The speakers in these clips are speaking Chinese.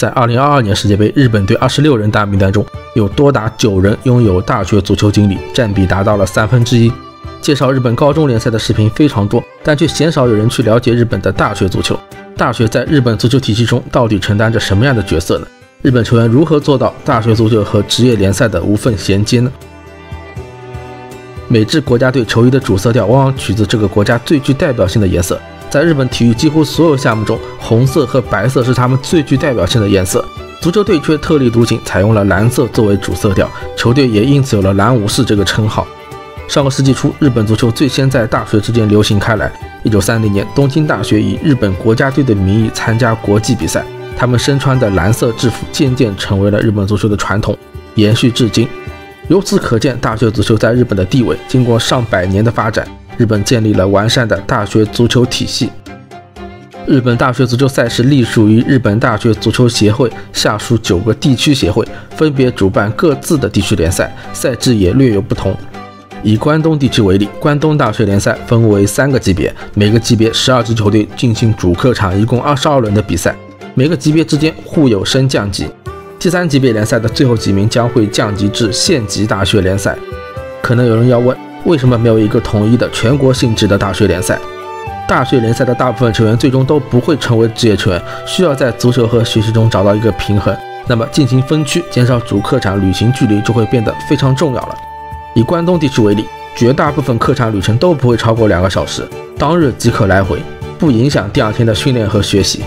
在2022年世界杯，日本队26人大名单中有多达九人拥有大学足球经历，占比达到了三分之一。介绍日本高中联赛的视频非常多，但却鲜少有人去了解日本的大学足球。大学在日本足球体系中到底承担着什么样的角色呢？日本球员如何做到大学足球和职业联赛的无缝衔接呢？美制国家队球衣的主色调往往取自这个国家最具代表性的颜色。在日本体育几乎所有项目中，红色和白色是他们最具代表性的颜色。足球队却特立独行，采用了蓝色作为主色调，球队也因此有了“蓝武士”这个称号。上个世纪初，日本足球最先在大学之间流行开来。1930年，东京大学以日本国家队的名义参加国际比赛，他们身穿的蓝色制服渐渐成为了日本足球的传统，延续至今。由此可见，大学足球在日本的地位。经过上百年的发展。日本建立了完善的大学足球体系。日本大学足球赛事隶属于日本大学足球协会下属九个地区协会，分别主办各自的地区联赛，赛制也略有不同。以关东地区为例，关东大学联赛分为三个级别，每个级别十二支球队进行主客场一共二十二轮的比赛，每个级别之间互有升降级。第三级别联赛的最后几名将会降级至县级大学联赛。可能有人要问。为什么没有一个统一的全国性质的大学联赛？大学联赛的大部分球员最终都不会成为职业球员，需要在足球和学习中找到一个平衡。那么进行分区，减少主客场旅行距离就会变得非常重要了。以关东地区为例，绝大部分客场旅程都不会超过两个小时，当日即可来回，不影响第二天的训练和学习。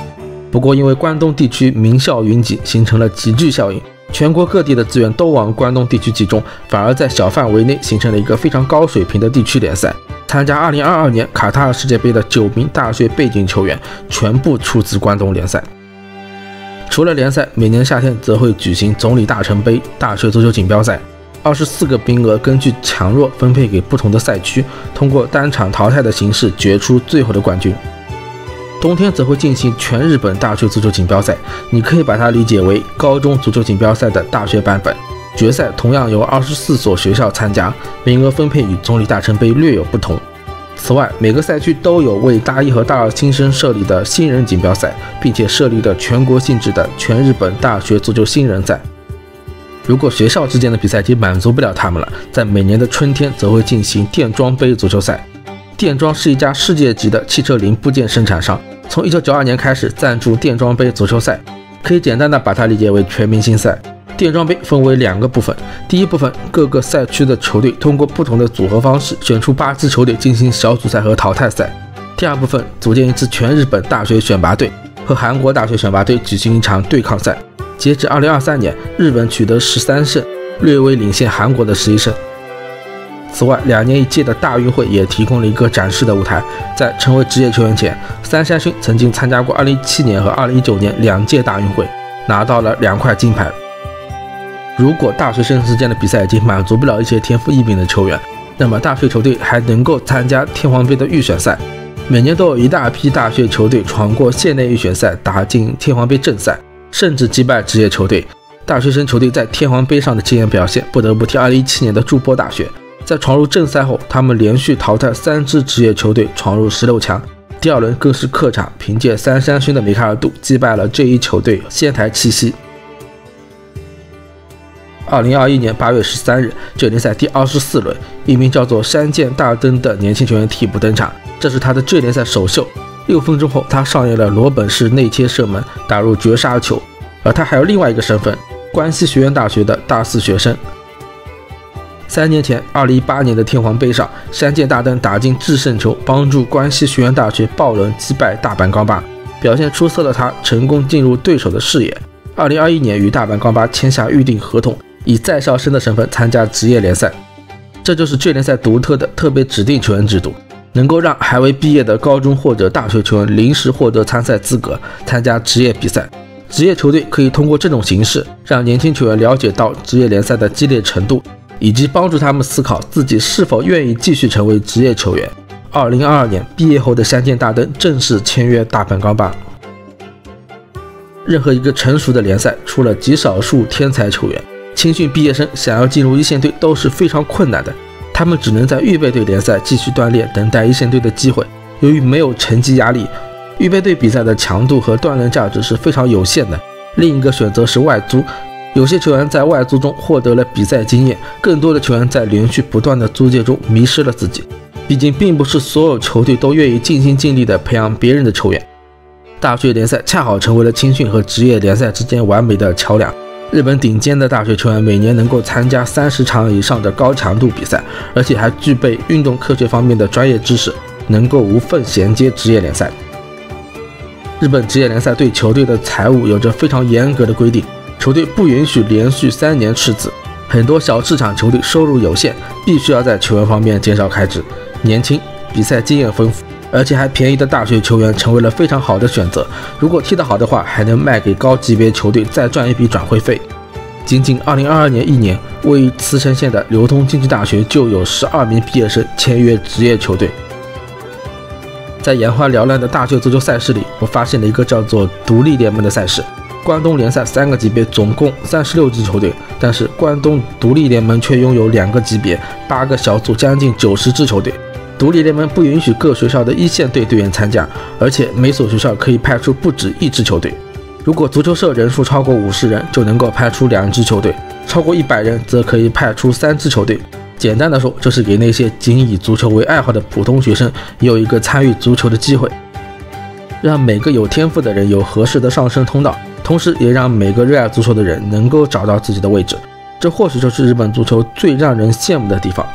不过因为关东地区名校云集，形成了集聚效应。全国各地的资源都往关东地区集中，反而在小范围内形成了一个非常高水平的地区联赛。参加2022年卡塔尔世界杯的九名大学背景球员全部出自关东联赛。除了联赛，每年夏天则会举行总理大臣杯大学足球锦标赛，二十四个名额根据强弱分配给不同的赛区，通过单场淘汰的形式决出最后的冠军。冬天则会进行全日本大学足球锦标赛，你可以把它理解为高中足球锦标赛的大学版本。决赛同样由二十四所学校参加，名额分配与总理大臣杯略有不同。此外，每个赛区都有为大一和大二新生设立的新人锦标赛，并且设立的全国性质的全日本大学足球新人赛。如果学校之间的比赛已经满足不了他们了，在每年的春天则会进行电装杯足球赛。电装是一家世界级的汽车零部件生产商。从一九九二年开始赞助电装杯足球赛，可以简单的把它理解为全明星赛。电装杯分为两个部分，第一部分各个赛区的球队通过不同的组合方式选出八支球队进行小组赛和淘汰赛。第二部分组建一支全日本大学选拔队，和韩国大学选拔队举行一场对抗赛。截止二零二三年，日本取得十三胜，略微领先韩国的十一胜。此外，两年一届的大运会也提供了一个展示的舞台。在成为职业球员前，三山勋曾经参加过2017年和2019年两届大运会，拿到了两块金牌。如果大学生之间的比赛已经满足不了一些天赋异禀的球员，那么大学球队还能够参加天皇杯的预选赛。每年都有一大批大学球队闯过县内预选赛，打进天皇杯正赛，甚至击败职业球队。大学生球队在天皇杯上的惊艳表现，不得不提2017年的筑波大学。在闯入正赛后，他们连续淘汰三支职业球队，闯入十六强。第二轮更是客场，凭借三山勋的梅开二度，击败了这一球队，仙台七夕。二零二一年八月十三日，这联赛第二十四轮，一名叫做山健大登的年轻球员替补登场，这是他的这联赛首秀。六分钟后，他上演了罗本式内切射门，打入绝杀球。而他还有另外一个身份，关西学院大学的大四学生。三年前，二零一八年的天皇杯上，山健大登打进制胜球，帮助关西学院大学爆冷击败大阪钢巴。表现出色的他，成功进入对手的视野。二零二一年与大阪钢巴签下预定合同，以在校生的身份参加职业联赛。这就是这联赛独特的特别指定球员制度，能够让还未毕业的高中或者大学球员临时获得参赛资格，参加职业比赛。职业球队可以通过这种形式，让年轻球员了解到职业联赛的激烈程度。以及帮助他们思考自己是否愿意继续成为职业球员。二零二二年毕业后的山健大登正式签约大阪钢巴。任何一个成熟的联赛，除了极少数天才球员，青训毕业生想要进入一线队都是非常困难的。他们只能在预备队联赛继续锻炼，等待一线队的机会。由于没有成绩压力，预备队比赛的强度和锻炼价值是非常有限的。另一个选择是外租。有些球员在外租中获得了比赛经验，更多的球员在连续不断的租借中迷失了自己。毕竟，并不是所有球队都愿意尽心尽力地培养别人的球员。大学联赛恰好成为了青训和职业联赛之间完美的桥梁。日本顶尖的大学球员每年能够参加三十场以上的高强度比赛，而且还具备运动科学方面的专业知识，能够无缝衔接职业联赛。日本职业联赛对球队的财务有着非常严格的规定，球队不允许连续三年赤字。很多小市场球队收入有限，必须要在球员方面减少开支。年轻、比赛经验丰富，而且还便宜的大学球员成为了非常好的选择。如果踢得好的话，还能卖给高级别球队，再赚一笔转会费。仅仅2022年一年，位于茨城县的流通经济大学就有12名毕业生签约职业球队。在眼花缭乱的大学足球赛事里，我发现了一个叫做独立联盟的赛事。关东联赛三个级别，总共三十六支球队，但是关东独立联盟却拥有两个级别、八个小组、将近九十支球队。独立联盟不允许各学校的一线队队员参加，而且每所学校可以派出不止一支球队。如果足球社人数超过五十人，就能够派出两支球队；超过一百人，则可以派出三支球队。简单的说，就是给那些仅以足球为爱好的普通学生有一个参与足球的机会，让每个有天赋的人有合适的上升通道，同时也让每个热爱足球的人能够找到自己的位置。这或许就是日本足球最让人羡慕的地方。